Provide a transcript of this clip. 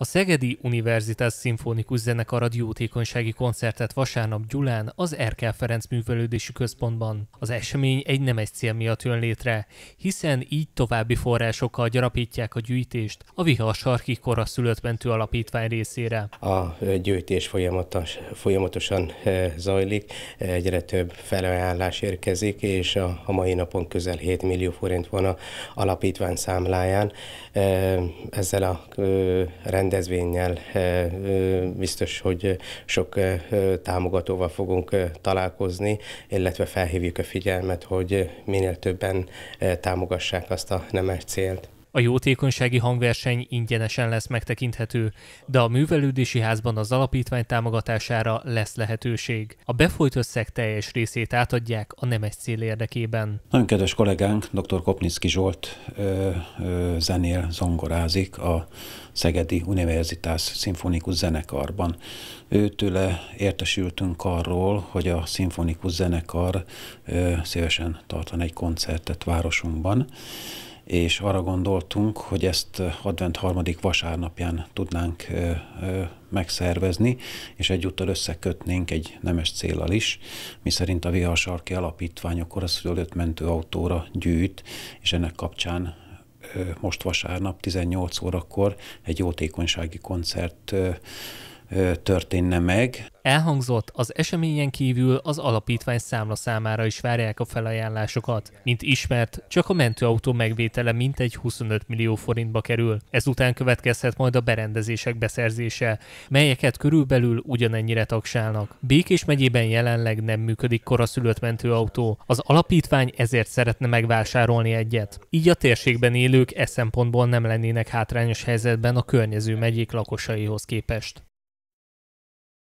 A Szegedi Univerzitás Szimfonikus Zenekar jótékonysági koncertet vasárnap Gyulán az Erkel Ferenc Művelődési Központban. Az esemény egy nemes cél miatt jön létre, hiszen így további forrásokkal gyarapítják a gyűjtést a Viharsarki Koraszülött Mentő Alapítvány részére. A gyűjtés folyamatos, folyamatosan eh, zajlik, egyre több felajánlás érkezik, és a, a mai napon közel 7 millió forint van a alapítvány számláján. Eh, ezzel a eh, rend rendezvényel eh, biztos, hogy sok eh, támogatóval fogunk eh, találkozni, illetve felhívjuk a figyelmet, hogy minél többen támogassák azt a nemes célt. A jótékonysági hangverseny ingyenesen lesz megtekinthető, de a művelődési házban az alapítvány támogatására lesz lehetőség. A befolyt összeg teljes részét átadják a nemes cél érdekében. Nagyon kedves kollégánk, dr. Kopnicki Zsolt ö, ö, zenél, zongorázik a Szegedi Univerzitás Szimfonikus Zenekarban. Őtőle értesültünk arról, hogy a Szimfonikus Zenekar ö, szívesen tartan egy koncertet városunkban, és arra gondoltunk, hogy ezt advent harmadik vasárnapján tudnánk megszervezni, és egyúttal összekötnénk egy nemes célal is, miszerint a Viharsarki Alapítvány a koraszülött mentőautóra gyűjt, és ennek kapcsán most vasárnap 18 órakor egy jótékonysági koncert történne meg. Elhangzott, az eseményen kívül az alapítvány számla számára is várják a felajánlásokat. Mint ismert, csak a mentőautó megvétele mintegy 25 millió forintba kerül. Ezután következhet majd a berendezések beszerzése, melyeket körülbelül ugyanennyire tagsálnak. Békés megyében jelenleg nem működik koraszülött mentőautó, az alapítvány ezért szeretne megvásárolni egyet. Így a térségben élők e szempontból nem lennének hátrányos helyzetben a környező megyék lakosaihoz képest.